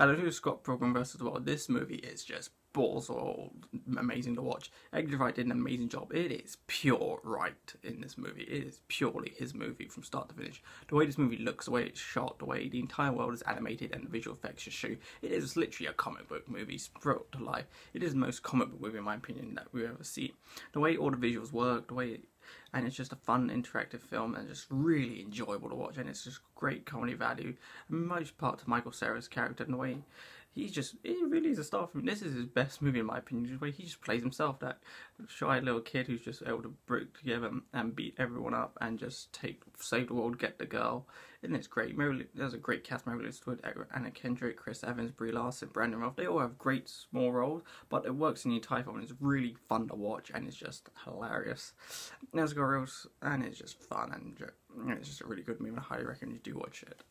Out of Scott Pilgrim versus the World, this movie is just balls all amazing to watch. Edgar Wright did an amazing job. It is pure Wright in this movie. It is purely his movie from start to finish. The way this movie looks, the way it's shot, the way the entire world is animated and the visual effects just show it is literally a comic book movie brought to life. It is the most comic book movie in my opinion that we've ever seen. The way all the visuals work, the way and it's just a fun interactive film and just really enjoyable to watch and it's just great comedy value. Most part to Michael Cera's character and the way he's just he really is a star me. This is his best movie in my opinion. Way he just plays himself, that shy little kid who's just able to break together and beat everyone up and just take save the world, get the girl. And it's great. Mary, there's a great cast: Mary Louise Anna Kendrick, Chris Evans, Brie Larson, Brandon Routh. They all have great small roles, but it works in the entire film. It's really fun to watch and it's just hilarious. There's girls and it's just fun and it's just a really good movie. I highly recommend you do watch it.